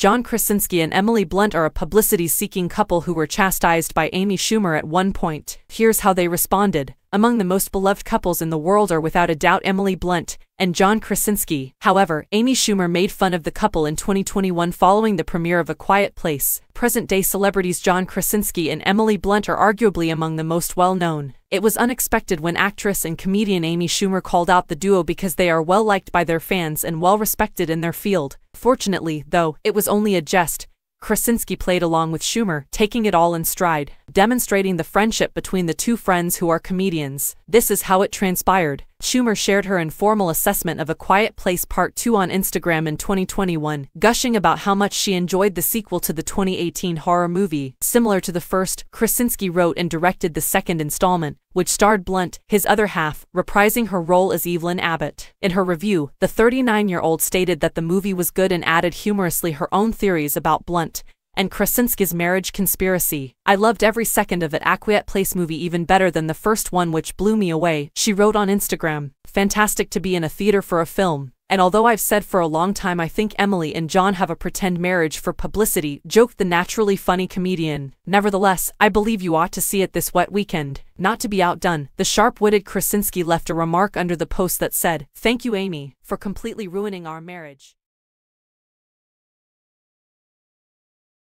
John Krasinski and Emily Blunt are a publicity-seeking couple who were chastised by Amy Schumer at one point. Here's how they responded. Among the most beloved couples in the world are without a doubt Emily Blunt and John Krasinski. However, Amy Schumer made fun of the couple in 2021 following the premiere of A Quiet Place. Present-day celebrities John Krasinski and Emily Blunt are arguably among the most well-known. It was unexpected when actress and comedian Amy Schumer called out the duo because they are well-liked by their fans and well-respected in their field. Fortunately, though, it was only a jest, Krasinski played along with Schumer, taking it all in stride, demonstrating the friendship between the two friends who are comedians. This is how it transpired. Schumer shared her informal assessment of A Quiet Place Part 2 on Instagram in 2021, gushing about how much she enjoyed the sequel to the 2018 horror movie. Similar to the first, Krasinski wrote and directed the second installment, which starred Blunt, his other half, reprising her role as Evelyn Abbott. In her review, the 39-year-old stated that the movie was good and added humorously her own theories about Blunt, and Krasinski's marriage conspiracy. I loved every second of it A Place movie even better than the first one which blew me away, she wrote on Instagram. Fantastic to be in a theater for a film. And although I've said for a long time I think Emily and John have a pretend marriage for publicity, joked the naturally funny comedian. Nevertheless, I believe you ought to see it this wet weekend. Not to be outdone, the sharp-witted Krasinski left a remark under the post that said, Thank you Amy, for completely ruining our marriage.